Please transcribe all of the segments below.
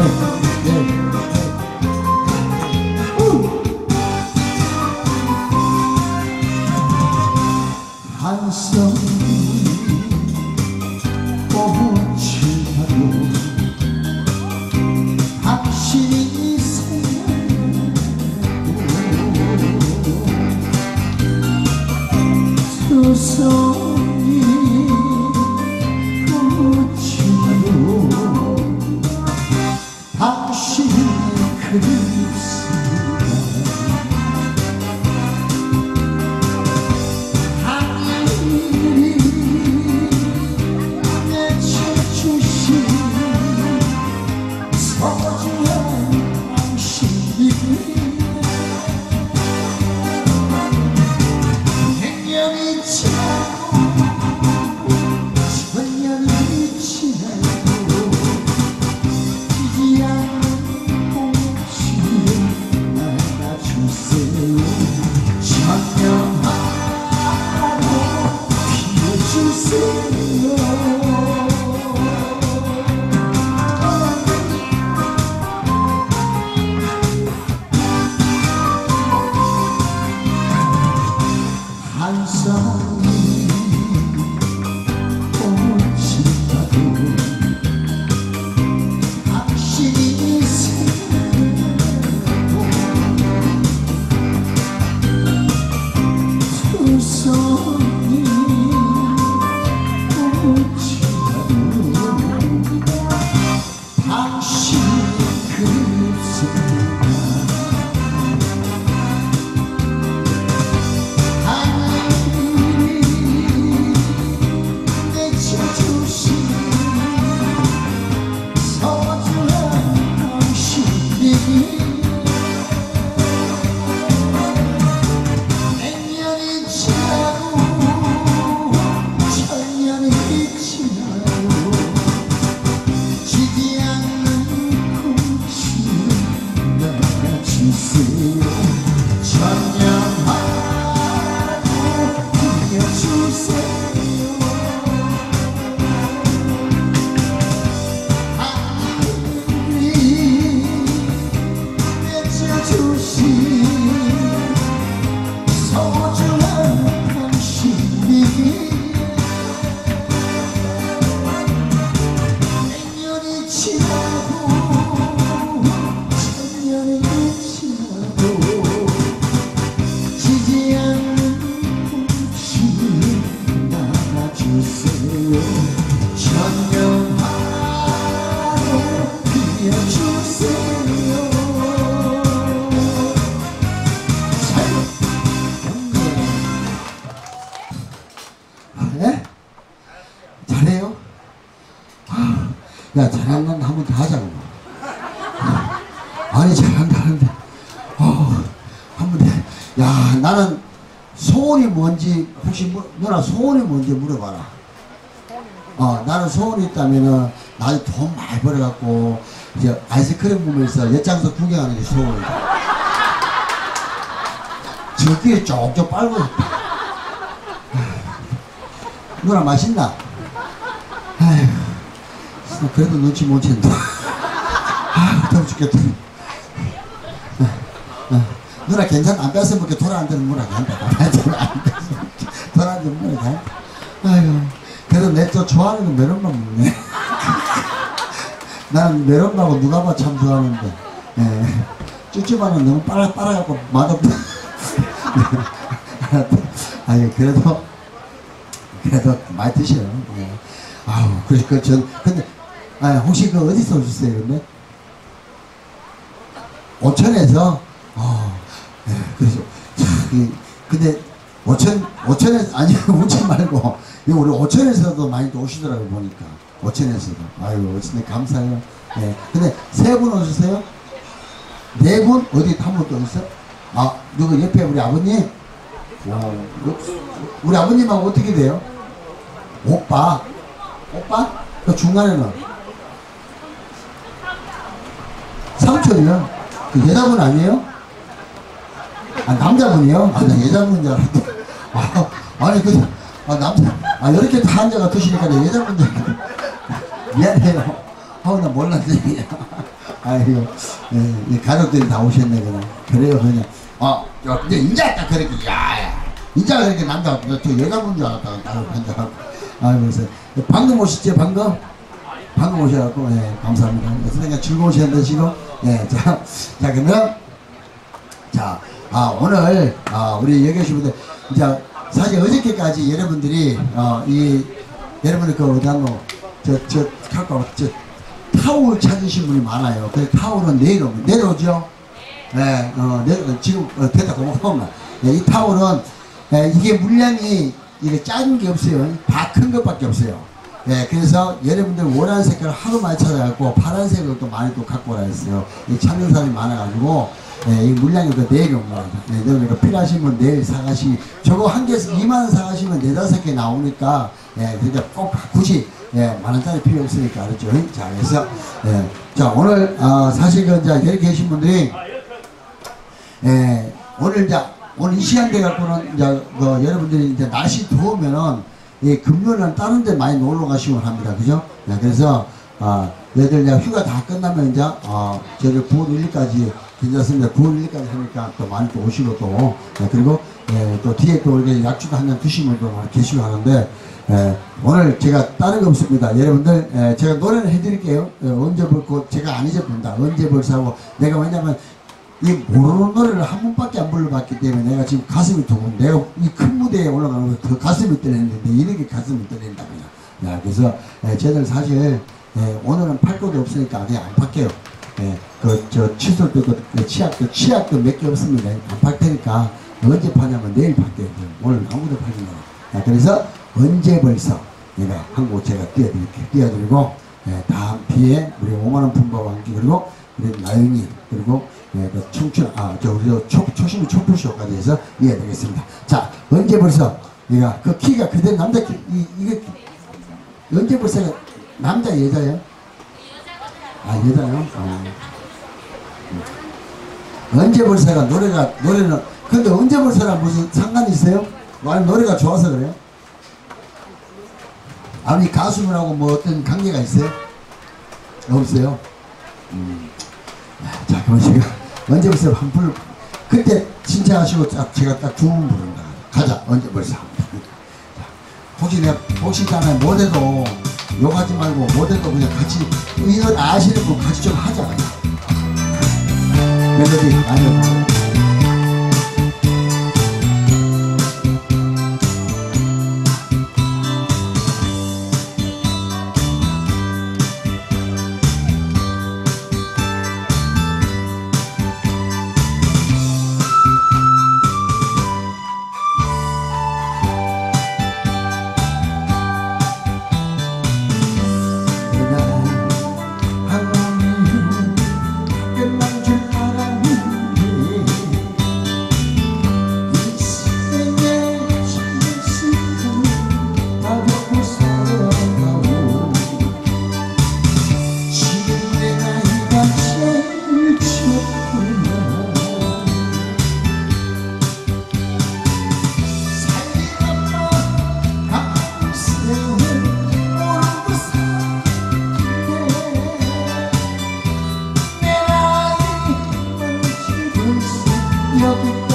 네. 지나 소원이 있다면은 나중에 돈 많이 벌어갖고 이제 아이스크림 보면서 옆장소 구경하는 게 소원이다 저기에 쪽쪽 빨고 있다 누나 맛있나? 아휴, 그래도 눈치 못 챘다. 아휴, 더워 죽겠다. 어, 어. 누나 괜찮아? 안 뺐으면 이렇게 돌아 앉는 문화 간다. 돌아 앉으면 돌아 앉는 문화 간다. 아이고, 그래도 내또 좋아하는 건 메론밥 먹네. 나는 메론밥하고 누가 봐 참 좋아하는데. 예. 쭈쭈바는 너무 빨아, 빨아갖고 맛없다. 아니, 그래도 그래도 많이 드셔요. 예. 아우, 그, 그, 전, 근데, 아, 혹시 그 어디서 오셨어요, 근데? 온천에서? 어, 예, 그래서, 근데, 오천, 오천에서, 아니, 온천 말고, 이 우리 오천에서도 많이 또 오시더라고요, 보니까. 오천에서도. 아유, 어쨌든 감사해요. 예. 근데 세 분 오셨어요? 네 분? 어디 한분또 있어? 아, 누구 옆에 우리 아버님? 와, 우리 아버님하고 어떻게 돼요? 오빠. 오빠? 그 중간에는? 삼촌이요? 그 여자분 아니에요? 아, 남자분이요? 아, 나 여자분인 줄 알았다. 아, 아니, 그, 아, 남자, 아, 이렇게 다 앉아가 드시니까 내 여자분 줄 알았다. 미안해요. 아우, 나 몰랐네. 아이고, 예, 이 가족들이 다 오셨네, 그냥. 그래요, 그냥. 어, 야, 근데 인자 딱 그렇게, 야, 야. 인자가 그렇게 난다고. 저 여자분 줄 알았다가 나를 한다고. 아이고, 그래서. 방금 오셨죠, 방금? 방금 오셔갖고, 예, 감사합니다. 선생님 즐거우셨는데, 지금? 예, 자, 자, 그러면, 자, 아, 오늘, 아, 우리 여기 계신 분들, 이제, 사실 어저께까지 여러분들이, 어, 이, 여러분들 그, 어디 한 거, 저, 저, 갖고, 저, 타올 찾으신 분이 많아요. 그 타올은 내일 오면, 내려오죠? 네, 어, 내, 지금, 어, 됐다, 고맙습니다. 네, 이 타올은, 예, 이게 물량이, 이게 작은 게 없어요. 다 큰 것밖에 없어요. 예, 그래서 여러분들 원하는 색깔을 하도 많이 찾아갖고 파란색을 또 많이 또 갖고 오라 했어요. 이 찾는 사람이 많아가지고, 예, 이 물량이 또 내일 온 거예요. 예, 그러니까 필요하신 분 내일 사가시, 저거 한 개에서 2만원 사가시면 네다섯 개 나오니까, 예, 그러니까 꼭 굳이, 예, 만원짜리 필요 없으니까, 알았죠? 자, 그래서, 예, 자, 오늘, 어, 사실 그, 이제 여기 계신 분들이, 예, 오늘 이제 오늘 이 시간 돼 갖고는 이제 그 여러분들이 이제 날씨 더우면은 이 금요일은 다른 데 많이 놀러 가시곤 합니다. 그죠? 네, 그래서 아, 얘들 휴가 다 끝나면 이제 어, 저희 9월 1일까지 괜찮습니다. 9월 1일까지 하니까 또 많이 또 오시고 또 네, 그리고 예, 또 뒤에 또 이렇게 약주도 한 잔 드시면 또 계시고 하는데 예, 오늘 제가 다른 거 없습니다. 여러분들 예, 제가 노래를 해드릴게요. 예, 언제 볼고 제가 안 잊어본다. 언제 볼사고 내가 왜냐면 이 모르는 노래를 한 번밖에 안 불러봤기 때문에 내가 지금 가슴이 두근 내가 이 큰 무대에 올라가면서 더 가슴이 떨리는데 이렇게 가슴이 떨린다 그냥 야, 그래서 예, 저들 사실 예, 오늘은 팔 곳이 없으니까 그냥 안 팔게요 예, 그저 칫솔 때도 그 치약도 치약도 몇 개 없습니다 안 팔 테니까 언제 파냐면 내일 팔게요 오늘 아무도 팔지 야, 그래서 언제 벌써 내가 한곡 제가 띄워드릴게요 띄워드리고 예, 다음 뒤에 우리 5만 원 품바와 함께 그리고 우리 나영이 그리고 예, 그 청춘 아저 우리 저 초, 초심 촛불쇼까지 해서 이어드리겠습니다. 자 언제 벌써 얘가 그 키가 그대로 남자 키 이, 이게 언제 벌써 남자 여자요? 아 여자요? 어. 음. 언제 벌써가 노래가 노래는 근데 언제 벌써랑 무슨 상관이 있어요? 아니 노래가 좋아서 그래요? 아니 가수분하고 뭐 어떤 관계가 있어요? 없어요? 음. 자, 그럼 제가 언제 벌써 한 불, 그때 진짜 하시고 딱 제가 딱 주문 부른다. 가자, 언제 벌써 혹시 내가, 혹시 있잖아요. 못해도 욕하지 말고 못해도 그냥 같이, 이거 아시는 분 같이 좀 하자. 멜로디, 아니요. 끝 ngốc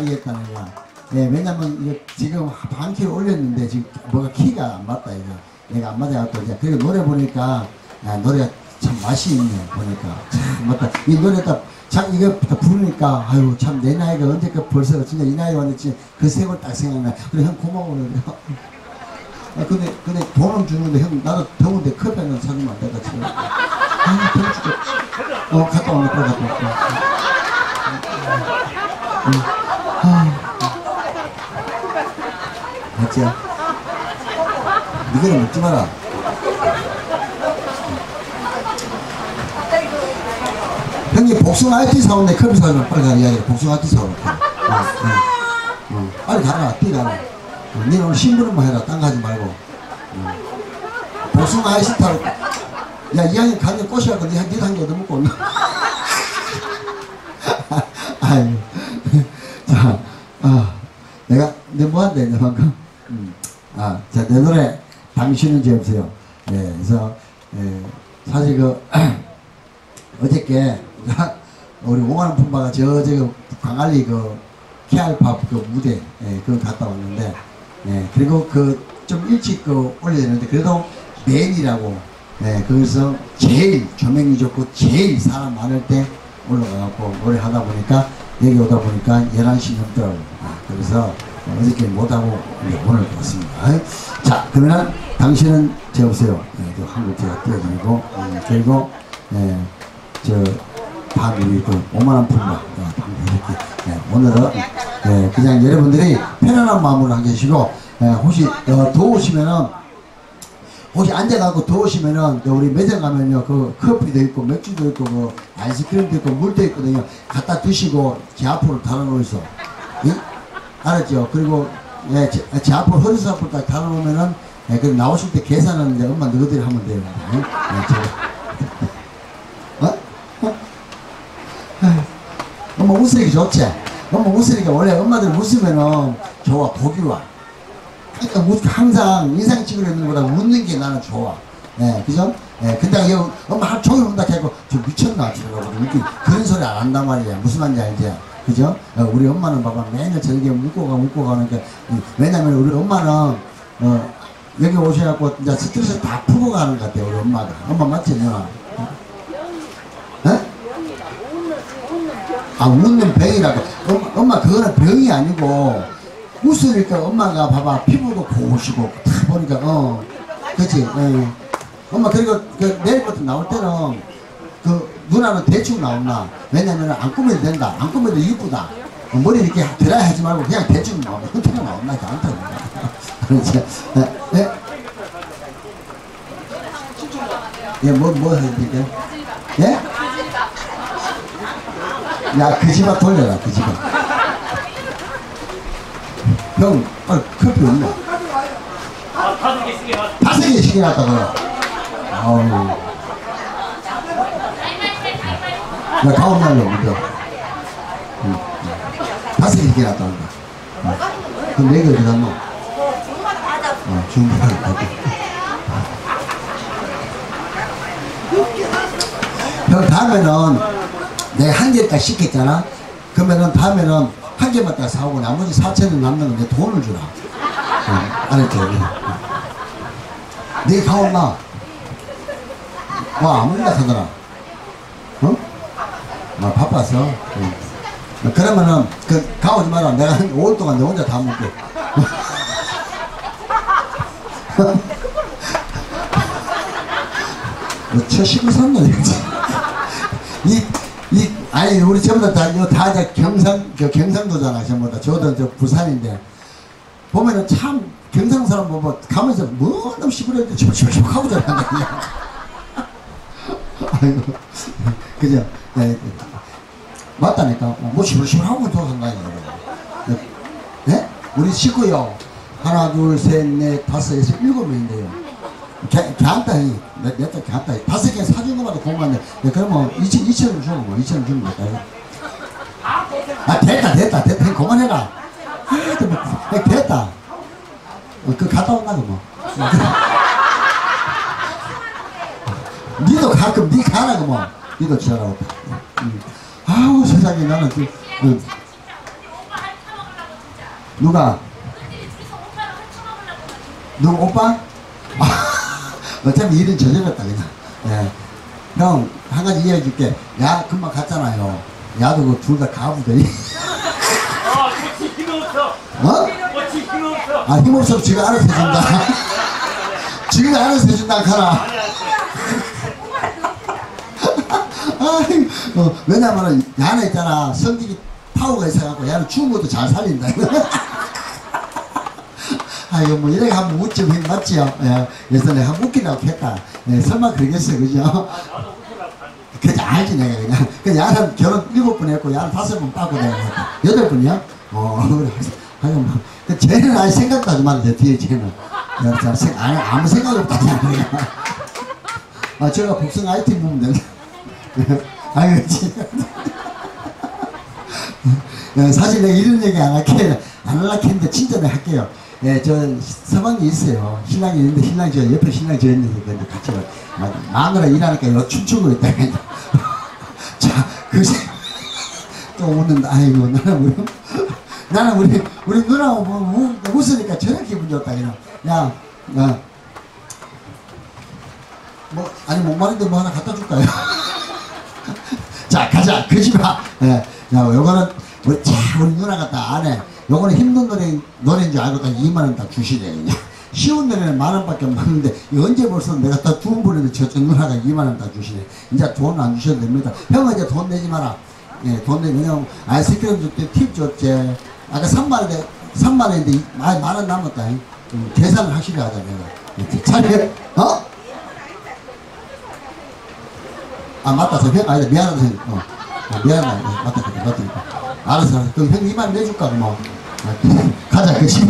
알겠다, 내가. 예, 왜냐면, 이게 지금 반 키로 올렸는데, 지금 뭐가 키가 안 맞다, 이거. 내가 안 맞아갖고, 이제. 그리고 노래 보니까, 아, 노래가 참 맛이 있네, 보니까. 참, 맞다. 이 노래 딱, 참, 이거 딱 부르니까, 아유, 참, 내 나이가 언제까 벌써, 진짜 이 나이 왔는지, 그 세월 딱 생각나. 그래, 형 고마워, 그래. 아, 근데, 근데 돈은 주는데, 형, 나도 더운데 커피 한잔 사주면 안 될까, 지금. 아, 돈 주고. 어, 갔다 오네, 또 갔다 올게. 맞지? 이거는 먹지 마라. 형님 복숭아 아이티 사오는데 커피 사오면 빨리 가라 이야기 복숭아 아이티 어, 어, 어. 빨리 가라 뛰 가라 어, 니는 오늘 심부름만 해라 딴 거 하지 말고 어. 복숭아 아이티 타고 야 이왕이 가게 꼬셔갖고 니 니도 한개 얻어먹고 온나 아유 자, 아, 내가, 내 뭐한대, 내 방금? 음. 아, 자, 내 노래, 당신은 죄 없어요. 예, 그래서, 예, 사실 그, 어저께, 우리 오만원 품바가 저, 저, 광안리 그, 케알팝 그 무대, 예, 그거 갔다 왔는데, 예, 그리고 그, 좀 일찍 그, 올려야 되는데, 그래도 맨이라고, 예, 거기서 제일 조명이 좋고, 제일 사람 많을 때 올라가갖고 노래 하다 보니까, 여기 오다 보니까 11시 넘더라고. 아, 그래서 어저께 못하고 오늘 왔습니다. 자, 그러면 당신은 제 없어요. 네, 그 한국 제가 띄워드리고, 음, 그리고, 예, 저, 밥 우리 그 5만원 품바. 이렇게. 예, 오늘은, 예, 그냥 여러분들이 편안한 마음으로 한 계시고, 예, 혹시 어, 더우시면은 혹시 앉아갖고 더우시면은 우리 매장 가면요 그 커피도 있고 맥주도 있고 그 아이스크림도 있고 물도 있거든요 갖다 드시고 제 앞으로 달아놓으소 예? 알았죠 그리고 예, 제, 제 앞으로 허리서 앞으로 딱 달아놓으면은 예, 그 나오실 때 이제 엄마 너희들이 하면 돼요 예? 예, 저, 어? 어? 아휴, 엄마 웃으니까 좋지 엄마 웃으니까 원래 엄마들 웃으면은 좋아 복이 와 그러니까 뭐 항상 인상 찍으려 있는 것보다 웃는 게 나는 좋아. 예, 그죠? 예, 근데 이거 엄마 하루 종일 운다 해고 저 미쳤나 저러고 이렇게 그런 소리 안 한단 말이야. 무슨 말인지 알지? 그죠? 어, 우리 엄마는 봐봐 매일 저녁에 웃고 가 웃고 가니까 왜냐면 우리 엄마는 어, 여기 오셔갖고 이제 스트레스 다 풀고 가는 것 같아요 우리 엄마가. 엄마 맞지 누나? 예? 아 웃는 병이라고. 엄마, 엄마 그거는 병이 아니고. 웃으니까 엄마가 봐봐 피부도 고우시고 다 보니까 어 그치 예. 엄마 그리고 그 내일부터 나올 때는 그 누나는 대충 나온다 왜냐면 안 꾸며도 된다 안 꾸며도 이쁘다 어, 머리 이렇게 드라이 하지 말고 그냥 대충 나오면 흔쾌히 나온다 나한테 그렇지 예, 예. 예, 뭐, 뭐 해야 되게? 예? 야, 그 집앞 돌려라, 그 집앞. 형, 빨리 커피 없나? 아, 다섯 개 쓰게 하 다섯 개 시켜놨다고. 아우. 나 가온 날로. 응. 다섯 개 시켜놨다. 응. 그럼 네개 어디 갔노? 어, 주문을 가고. 형, 다음에는 내가 한 개까지 시켰잖아? 그러면은 다음에는 한 개만 딱 사오고 나머지 4천원 남는 건내 돈을 주라. 어, 알았지? 네 가온나? 와, 안 먹는다 하더라. 어? 아, 바빠서. 응. 어, 그러면은, 그, 가오지 마라. 내가 한 5일 동안 내 혼자 다 먹게. 뭐, 처식을 샀나, 이거지. 아니, 우리 전부 다, 이거 다, 다 경상, 저 경상도잖아, 전부 다. 저도 저 부산인데. 보면은 참, 경상 사람 보면 가면서 뭐놈 시부러져 시부시부시 하고 그냥. 아이고. 그죠? 네. 맞다니까. 뭐 시부시부 하고 돌아간다, 이거. 네? 우리 식구요. 하나, 둘, 셋, 넷, 다섯, 여섯, 일곱 명인데요. 개, 개한다니. 내, 내또 개한다. 다섯 개 사준 것마다 공부하는데, 네, 그러면 2천, 2천을 주고 뭐, 2천을 주면 될까요? 아 됐다 됐다 됐다 그만해라 아, 됐다 어, 그 갔다 온다고 뭐 니도 가끔 니 가라고 뭐 니도 지나라고 음. 아우 세상에 나는 그, 그, 누가 누구 오빠? 아, 어차피 일은 저질렀다 그냥 예. 형, 한 가지 이해해 줄게. 야, 금방 갔잖아요. 야도 그 둘 다 가부더니. 아, 꽃이 힘이 없어. 어? 꽃이 힘이 없어. 아, 힘없어. 지가 알아서 해준다. 지가 알아서 해준다, 카라. 아이, 어, 왜냐면은, 야는 있잖아. 성격이 파워가 있어갖고, 야는 추운 것도 잘 살린다. 아이고, 뭐, 이렇게 한번 웃지, 맞지요? 예. 내가 한번 웃기려고 했다. 예, 설마 그러겠어, 그죠? 그냥 알지 내가 그냥 그 야는 결혼 일곱 번 했고 야는 다섯 번 빠고 내가 했다. 여덟 번이야? 어 그래 하여간 뭐 그 쟤는 아예 생각도 하지 말아요 뒤에 쟤는 야, 생, 아니, 아무 생각 없다냐 내가 아 제가 복숭 아이템 보면 된다 그렇지 예, 사실 내가 이런 얘기 안 할게 안 하려고 했는데 진짜 내가 할게요 예, 저 서방이 있어요 신랑이 있는데 신랑 저 옆에 신랑 저 있는데 같이 막 마누라 일하니까 이거 춤추고 있다 자, 그새 또 웃는다. 아이고, 나는 우리, 나는 우리, 우리 누나 뭐, 우, 웃으니까 저런 기분 좋다, 그냥. 야, 야. 뭐, 아니, 목마른데 뭐 하나 갖다 줄까요? 자, 가자. 그집 아. 예. 야, 요거는, 우리, 자, 우리 누나가 딱 안해. 요거는 힘든 노래, 노래인 줄 알고 딱 2만원 딱 주시래, 그냥. 쉬운 노래는 만 원밖에 안 받는데, 이거 언제 벌써 내가 딱 주문 보내는데 저쪽 누나가 2만원 딱 주시네. 이제 돈 안 주셔도 됩니다. 형은 이제 돈 내지 마라. 예, 돈 내지, 왜냐면, 아, 새끼들 줄때 팁 줬지. 아까 3만원인데, 3만원인데, 아, 만원 남았다. 음, 계산을 확실히 하자, 내가. 차례, 어? 아, 맞다. 저 형, 아니다. 미안하다, 형. 어. 아, 미안하다. 어, 맞다, 맞다, 맞다. 알았어, 알았어. 그럼 형 2만 내줄까, 뭐. 아, 가자, 그치?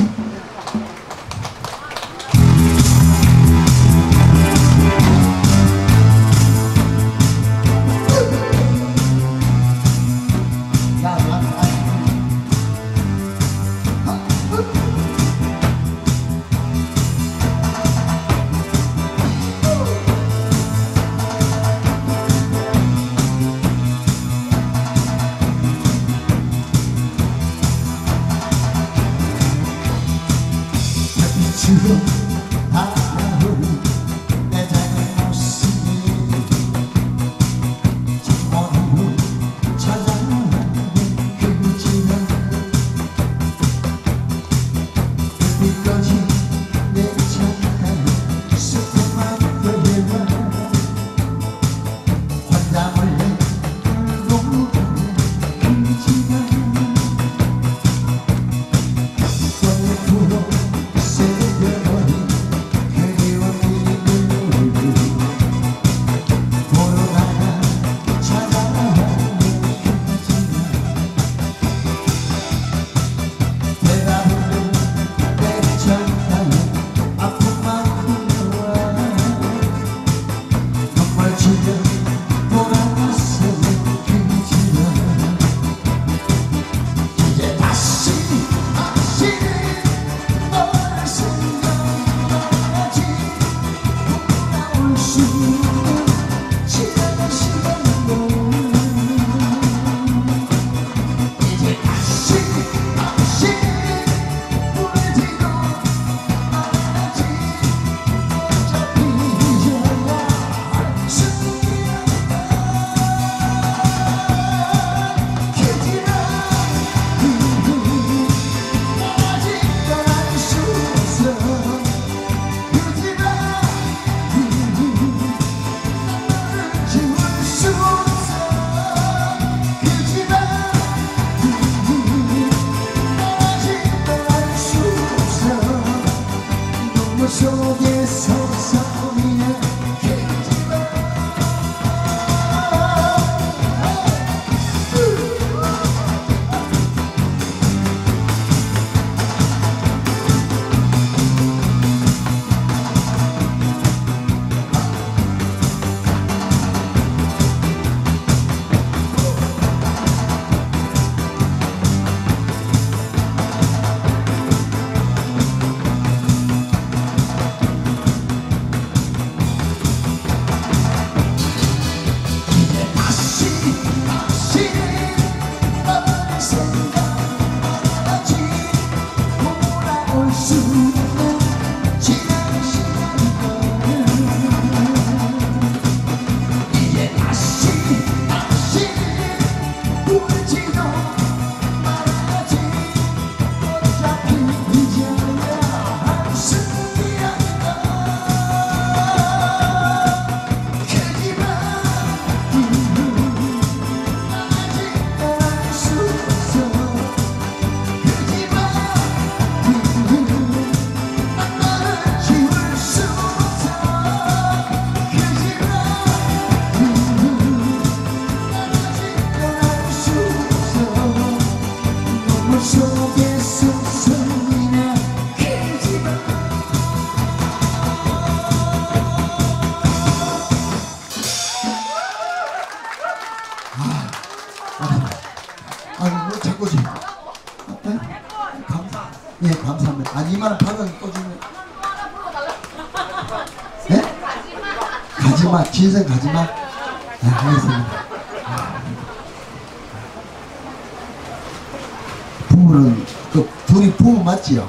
부부는 그 둘이 부부 맞지요?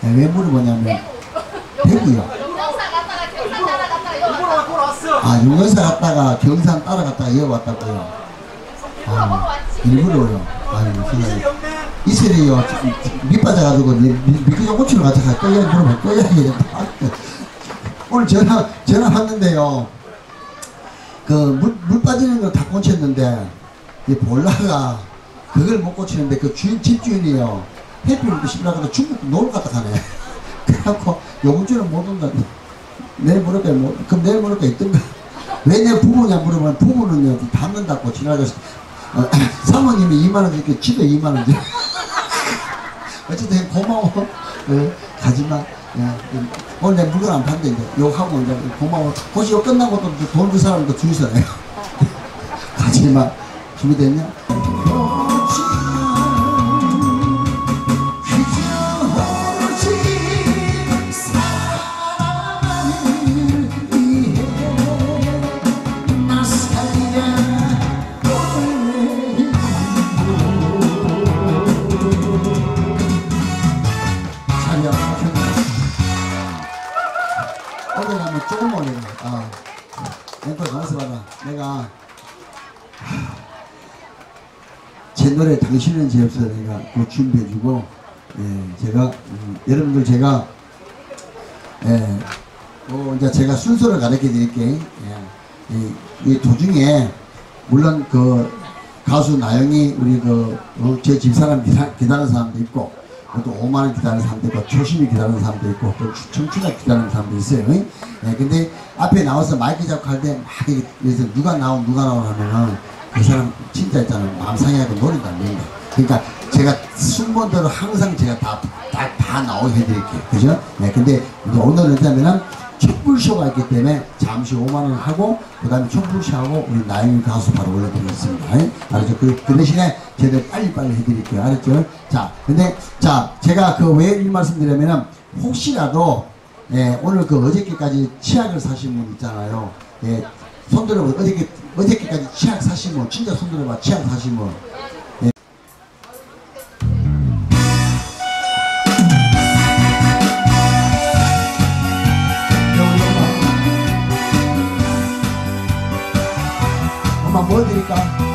네, 왜 물어보냐면 대구요. 여기. 아 용원사 갔다가 경산 따라갔다가 이어 왔다고요? 아 일부러요? 아유 세상에. 이슬이요 밑빠져가지고 미끄러 고치러 가자 꺼야 물어봐 꺼야 겠다. 오늘 전화 전화 왔는데요. 그 물 물 빠지는 걸다 고쳤는데 이 볼라가 그걸 못 고치는데 그 주인 집주인이요 해피를 신라가도 중국 놀러 갔다 가네 그래갖고 요번 주는 못 온다 내일 모를까 뭐 그럼 내일 모를까 있던가 왜내 부모냐 물어보면 부모는요 닮는다고 지나가서 어, 사모님이 2만 원 줄게 집에 2만 원 줘. 어쨌든 고마워. 어, 가지마. 야, 오늘 내 물건 안 판대 이제 욕하고 이제 고마워. 혹시 이거 끝나고 또 돈 줄 사람도 주있어요 가지마. 준비됐냐? 당신은 제 없어 내가 그 준비해주고 예, 제가 음, 여러분들 제가 예, 어, 이제 제가 순서를 가르쳐 드릴게. 예, 이, 이 도중에 물론 그 가수 나영이 우리 그 어, 제 집사람 기다, 기다리는 사람도 있고 또 5만 원 기다리는 사람도 있고 초심이 기다리는 사람도 있고 또 청춘가 기다리는 사람도 있어요. 예, 근데 앞에 나와서 마이크 잡고 할 때막 그래서 누가 나오 누가 나오 하면은 그 사람 진짜 있잖아요. 마음 상해하고 노래도 안 된다. 그러니까 제가 순번대로 항상 제가 다, 다, 다 나오게 해드릴게요. 그죠? 네, 근데 오늘은 어쩌면은 촛불쇼가 있기 때문에 잠시 5만원 하고, 그 다음에 촛불쇼하고 우리 나영 가수 바로 올려드리겠습니다. 예? 알았죠? 그, 그 대신에 저희들 빨리빨리 해드릴게요. 알았죠? 자, 근데, 자, 제가 그 왜 이 말씀 드리냐면은, 혹시라도, 예, 오늘 그 어저께까지 치약을 사신 분 있잖아요. 예, 손들어봐. 어저께, 어저께까지 치약 사신 분, 진짜 손들어봐. 치약 사신 분. 엄마